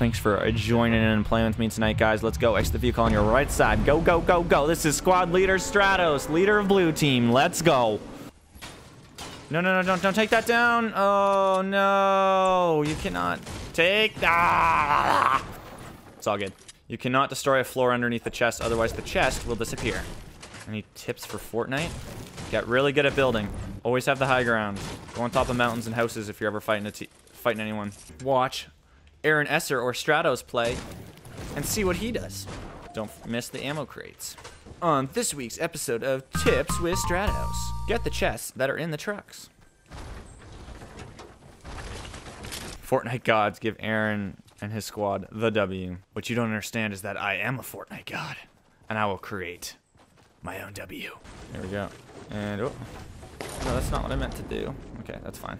Thanks for joining in and playing with me tonight, guys. Let's go. Exit the vehicle on your right side. Go, go, go, go. This is squad leader Stratos, leader of blue team. Let's go. No, no, no, don't, don't take that down. Oh, no. You cannot take... Ah! It's all good. You cannot destroy a floor underneath the chest, otherwise the chest will disappear. Any tips for Fortnite? Get really good at building. Always have the high ground. Go on top of mountains and houses if you're ever fighting a fighting anyone. Watch Aaron Esser or Stratos play and see what he does. Don't miss the ammo crates. On this week's episode of Tips with Stratos, get the chests that are in the trucks. Fortnite gods give Aaron and his squad the W. What you don't understand is that I am a Fortnite god, and I will create my own W. There we go. And, oh. No, that's not what I meant to do. Okay, that's fine.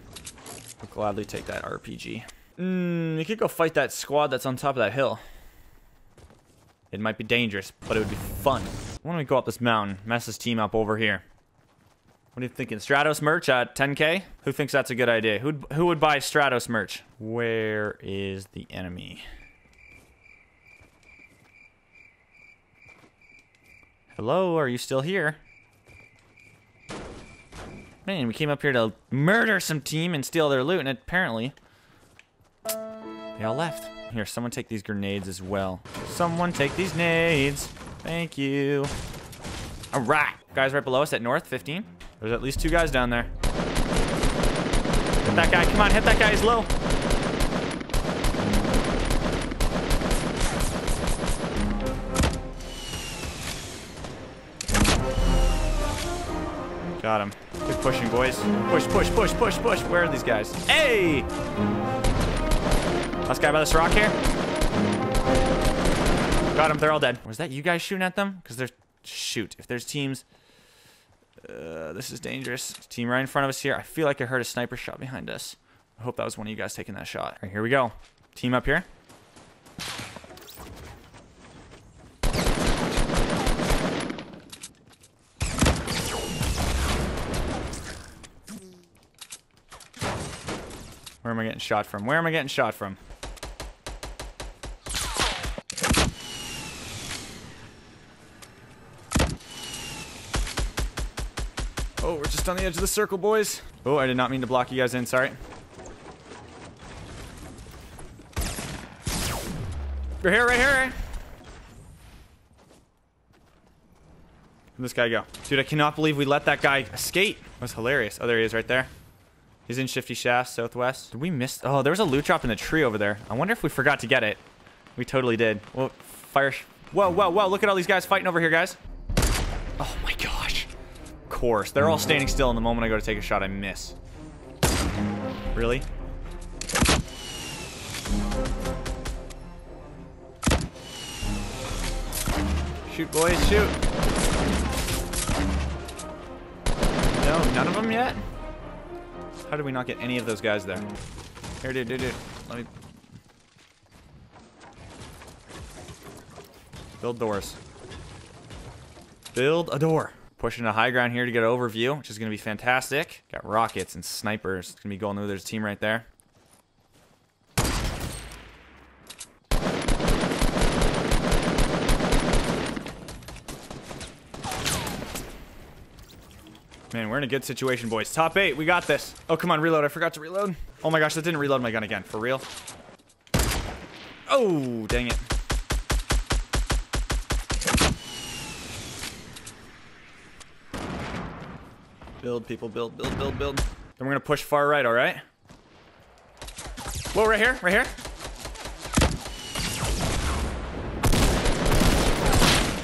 I'll gladly take that RPG. Mmm, you could go fight that squad that's on top of that hill. It might be dangerous, but it would be fun. Why don't we go up this mountain, mess this team up over here? What are you thinking? Stratos merch at 10k? Who thinks that's a good idea? Who who would buy Stratos merch? Where is the enemy? Hello, are you still here? Man, we came up here to murder some team and steal their loot, and apparently they all left. Here, someone take these grenades as well. Someone take these nades. Thank you. All right. Guys right below us at north, 15. There's at least two guys down there. Hit that guy. Come on, hit that guy. He's low. Got him. Keep pushing, boys. Push, push, push, push, push. Where are these guys? Hey! Last guy by this rock here. Got him. They're all dead. Was that you guys shooting at them? Because there's... Shoot. If there's teams... Uh, this is dangerous. Team right in front of us here. I feel like I heard a sniper shot behind us. I hope that was one of you guys taking that shot. All right, here we go. Team up here. Where am I getting shot from? Where am I getting shot from? Oh, we're just on the edge of the circle, boys. Oh, I did not mean to block you guys in. Sorry. Right here, right here, right this guy go? Dude, I cannot believe we let that guy escape. That was hilarious. Oh, there he is right there. He's in Shifty Shafts, southwest. Did we miss? Oh, there was a loot drop in the tree over there. I wonder if we forgot to get it. We totally did. Well, fire. Whoa, whoa, whoa. Look at all these guys fighting over here, guys. Oh my gosh. Course. They're all mm. standing still, and the moment I go to take a shot, I miss. Really? Shoot, boys, shoot. No, none of them yet? How did we not get any of those guys there? Here, dude, dude, dude. Let me... Build doors. Build a door. Pushing a high ground here to get an overview, which is going to be fantastic. Got rockets and snipers. It's going to be going through. There's a team right there. Man, we're in a good situation, boys. Top eight, we got this. Oh, come on, reload. I forgot to reload. Oh my gosh, that didn't reload my gun again. For real? Oh, dang it. Build, people, build, build, build, build. Then we're gonna push far right, all right? Whoa, right here, right here.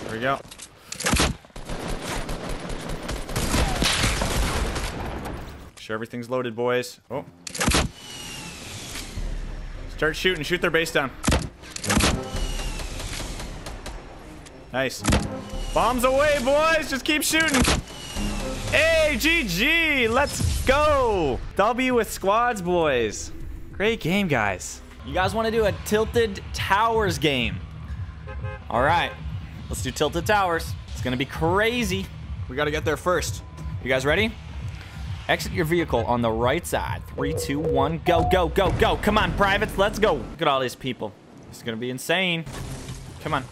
There we go. sure everything's loaded, boys. Oh. Start shooting. Shoot their base down. Nice. Bombs away, boys. Just keep shooting. Hey, GG. Let's go. W with squads, boys. Great game, guys. You guys want to do a Tilted Towers game? All right. Let's do Tilted Towers. It's going to be crazy. We got to get there first. You guys ready? Exit your vehicle on the right side. Three, two, one, go, go, go, go. Come on, privates, let's go. Look at all these people. This is gonna be insane. Come on.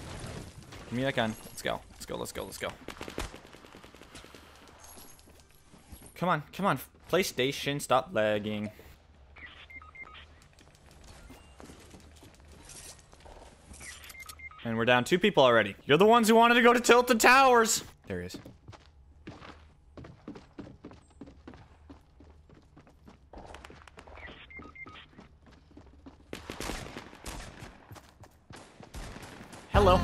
Give me that gun. Let's go. Let's go, let's go, let's go. Come on, come on. PlayStation, stop lagging. And we're down two people already. You're the ones who wanted to go to Tilted Towers. There he is. Hello.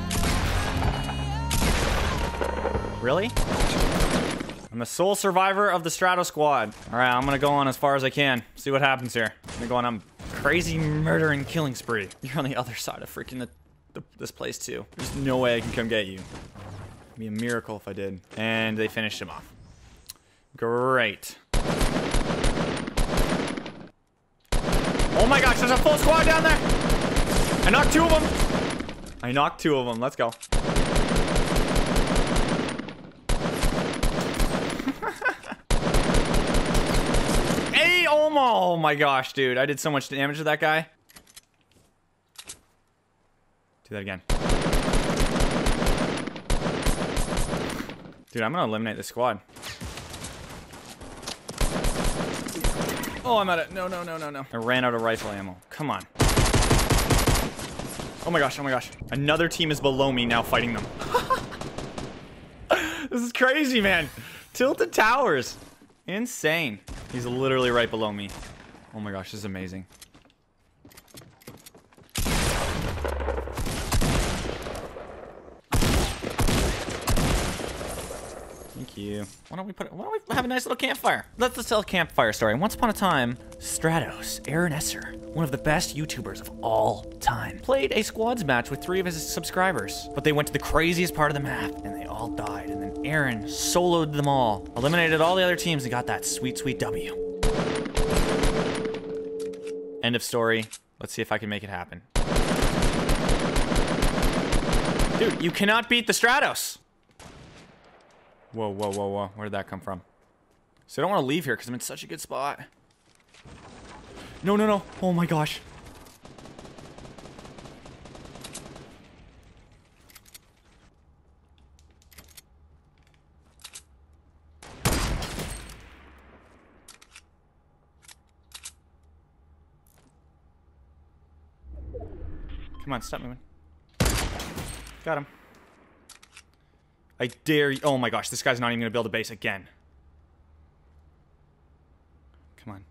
Really? I'm the sole survivor of the Strato Squad. All right, I'm gonna go on as far as I can. See what happens here. I'm gonna go on a crazy murder and killing spree. You're on the other side of freaking the, the, this place too. There's no way I can come get you. It'd be a miracle if I did. And they finished him off. Great. Oh my gosh, there's a full squad down there. I knocked two of them. I knocked two of them. Let's go. hey, Omo! Oh my gosh, dude. I did so much damage to that guy. Do that again. Dude, I'm gonna eliminate the squad. Oh, I'm out of- no, no, no, no, no. I ran out of rifle ammo. Come on. Oh my gosh, oh my gosh. Another team is below me now fighting them. this is crazy, man. Tilted Towers. Insane. He's literally right below me. Oh my gosh, this is amazing. Thank you. Why don't we put? Why don't we have a nice little campfire? Let's, tell a campfire story. Once upon a time, Stratos, Aaron Esser, one of the best YouTubers of all time, played a squads match with three of his subscribers. But they went to the craziest part of the map, and they all died. And then Aaron soloed them all, eliminated all the other teams, and got that sweet, sweet W. End of story. Let's see if I can make it happen. Dude, you cannot beat the Stratos. Whoa, whoa, whoa, whoa. Where did that come from? So I don't want to leave here because I'm in such a good spot. No, no, no. Oh my gosh. Come on, stop moving. Got him. I dare you. Oh my gosh, this guy's not even going to build a base again. Come on.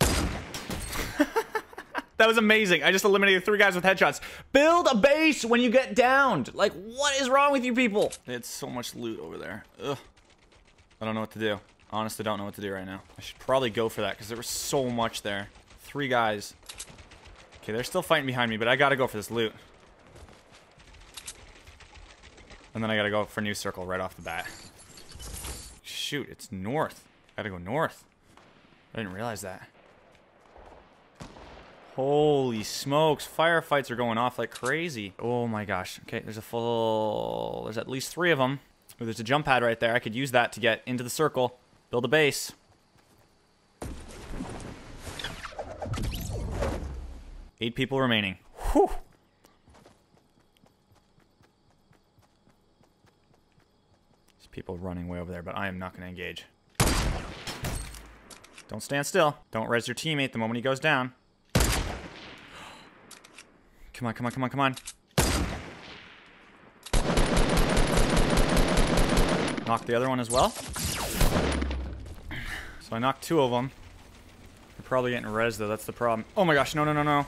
that was amazing. I just eliminated three guys with headshots. Build a base when you get downed. Like, what is wrong with you people? Had so much loot over there. Ugh. I don't know what to do. Honestly, don't know what to do right now. I should probably go for that because there was so much there. Three guys. Okay, they're still fighting behind me, but I gotta go for this loot. And then I gotta go for new circle right off the bat. Shoot, it's north. Gotta go north. I didn't realize that. Holy smokes, firefights are going off like crazy. Oh my gosh. Okay, there's a full... There's at least three of them. Ooh, there's a jump pad right there. I could use that to get into the circle. Build a base. Eight people remaining. Whew. There's people running way over there, but I am not going to engage. Don't stand still. Don't res your teammate the moment he goes down. Come on, come on, come on, come on. Knock the other one as well. So I knocked two of them. They're probably getting res though, that's the problem. Oh my gosh, no, no, no, no.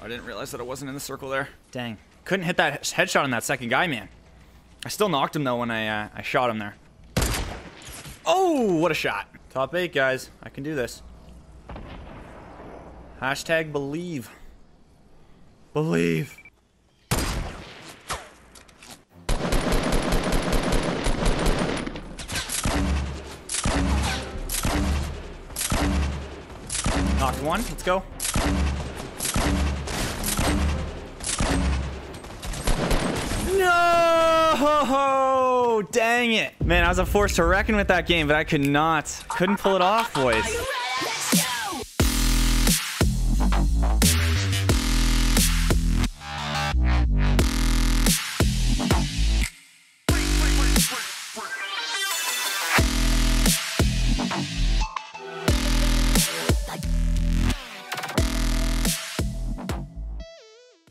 I didn't realize that it wasn't in the circle there. Dang. Couldn't hit that headshot on that second guy, man. I still knocked him though when I, uh, I shot him there. Oh, what a shot. Top eight, guys. I can do this. Hashtag believe. Believe. Knocked one. Let's go. No! Dang it. Man, I was a force to reckon with that game, but I could not. Couldn't pull it off, boys.